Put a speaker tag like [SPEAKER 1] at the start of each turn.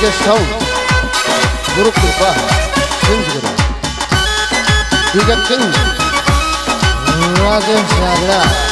[SPEAKER 1] sound गुरु कृपा सिंह गुरु DJ king Rajesh Yadav